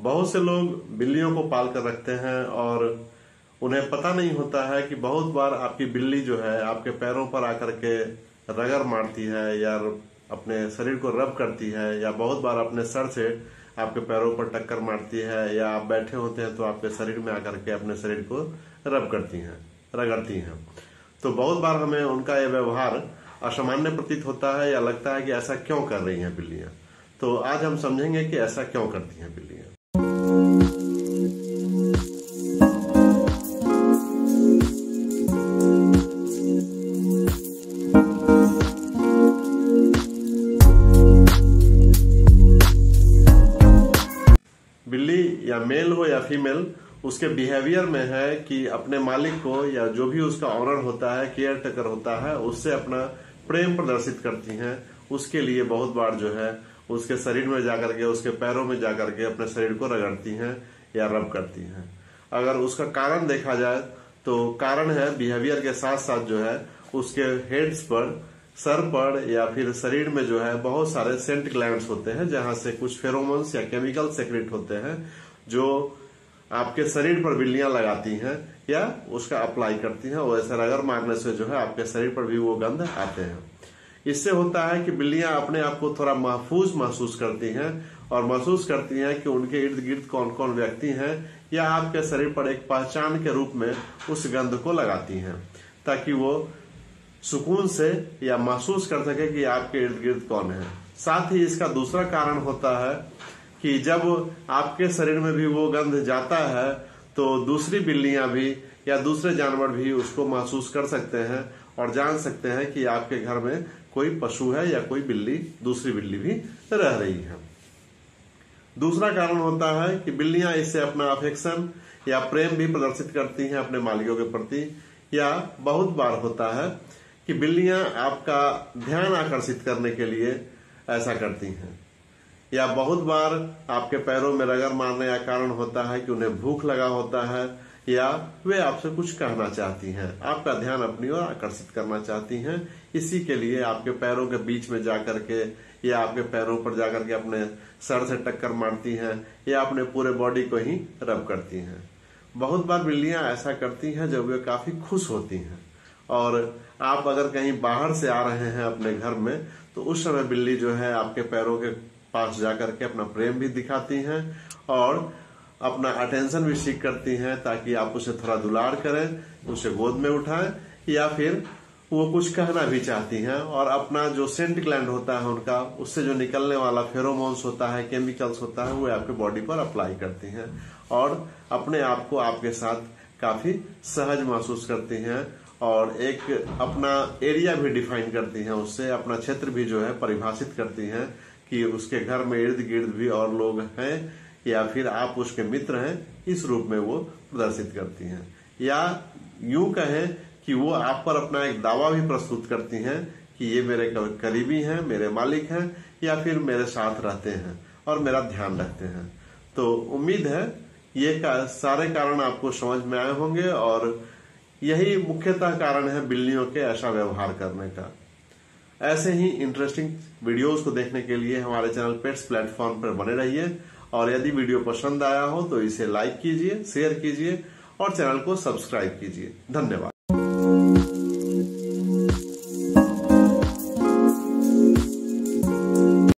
बहुत से लोग बिल्लियों को पाल कर रखते हैं और उन्हें पता नहीं होता है कि बहुत बार आपकी बिल्ली जो है, आपके पैरों पर आकर के रगड़ मारती है या अपने शरीर को रब करती है या बहुत बार अपने सर से आपके पैरों पर टक्कर मारती है या आप बैठे होते हैं तो आपके शरीर में आकर के अपने शरीर को रब करती हैं, रगड़ती हैं। तो बहुत बार हमें उनका यह व्यवहार असामान्य प्रतीत होता है या लगता है कि ऐसा क्यों कर रही हैं बिल्लियाँ? तो आज हम समझेंगे कि ऐसा क्यों करती हैं बिल्लियाँ। बिल्ली या मेल हो या फीमेल, उसके बिहेवियर में है कि अपने मालिक को या जो भी उसका ऑनर होता है केयर टेकर होता है, उससे अपना प्रेम प्रदर्शित करती हैं। उसके लिए बहुत बार जो है, उसके शरीर में जाकर के, उसके पैरों में जाकर के अपने शरीर को रगड़ती हैं या रब करती हैं। अगर उसका कारण देखा जाए तो कारण है बिहेवियर के साथ साथ जो है, उसके हेड्स पर सर पर या फिर शरीर में जो है बहुत सारे सेंट ग्लैंड्स होते हैं, जहाँ से कुछ फेरोमोन्स या केमिकल सेक्रेट होते हैं, जो आपके शरीर पर बिल्लियाँ लगाती हैं या उसका अप्लाई करती हैं वैसे रगर मारने से जो है आपके शरीर पर भी वो गंध आते हैं। इससे होता है कि बिल्लियाँ अपने आप को थोड़ा महफूज महसूस करती हैं, और महसूस करती हैं कि उनके इर्द गिर्द कौन कौन व्यक्ति हैं, या आपके शरीर पर एक पहचान के रूप में उस गंध को लगाती हैं, ताकि वो सुकून से या महसूस कर सके कि आपके इर्द गिर्द कौन है। साथ ही इसका दूसरा कारण होता है कि जब आपके शरीर में भी वो गंध जाता है तो दूसरी बिल्लियाँ भी या दूसरे जानवर भी उसको महसूस कर सकते हैं और जान सकते हैं कि आपके घर में कोई पशु है या कोई बिल्ली, दूसरी बिल्ली भी रह रही है। दूसरा कारण होता है कि बिल्लियाँ इससे अपना अफेक्शन या प्रेम भी प्रदर्शित करती हैं अपने मालिकों के प्रति, या बहुत बार होता है कि बिल्लियाँ आपका ध्यान आकर्षित करने के लिए ऐसा करती हैं। या बहुत बार आपके पैरों में रगड़ मारने का कारण होता है कि उन्हें भूख लगा होता है, या वे आपसे कुछ कहना चाहती हैं। आपका ध्यान अपनी ओर आकर्षित करना चाहती हैं। इसी के लिए आपके पैरों के बीच में जाकर के, या आपके पैरों पर जाकर के अपने सर से टक्कर मारती हैं, या अपने पूरे बॉडी को ही रब करती हैं। बहुत बार बिल्लियाँ ऐसा करती हैं जब वे काफ़ी खुश होती हैं। और आप अगर कहीं बाहर से आ रहे हैं अपने घर में तो उस समय बिल्ली जो है आपके पैरों के पास जाकर के अपना प्रेम भी दिखाती हैं और अपना अटेंशन भी सीख करती हैं ताकि आप उसे थोड़ा दुलार करें, उसे गोद में उठाएँ, या फिर वो कुछ कहना भी चाहती हैं और अपना जो सेंट ग्लैंड होता है उनका, उससे जो निकलने वाला फेरोमोन्स होता है केमिकल्स होता है, वो आपके बॉडी पर अप्लाई करती हैं और अपने आप को आपके साथ काफ़ी सहज महसूस करती हैं और एक अपना एरिया भी डिफाइन करती हैं उससे अपना क्षेत्र भी जो है परिभाषित करती हैं कि उसके घर में इर्द गिर्द भी और लोग हैं या फिर आप उसके मित्र हैं इस रूप में वो प्रदर्शित करती हैं। या यूँ कहें कि वो आप पर अपना एक दावा भी प्रस्तुत करती हैं कि ये मेरे करीबी हैं मेरे मालिक हैं या फिर मेरे साथ रहते हैं और मेरा ध्यान रखते हैं। तो उम्मीद है ये का, सारे कारण आपको समझ में आए होंगे और यही मुख्यतः कारण है बिल्लियों के ऐसा व्यवहार करने का। ऐसे ही इंटरेस्टिंग वीडियोस को देखने के लिए हमारे चैनल पेट्स प्लेटफॉर्म पर बने रहिए और यदि वीडियो पसंद आया हो तो इसे लाइक कीजिए शेयर कीजिए और चैनल को सब्सक्राइब कीजिए। धन्यवाद।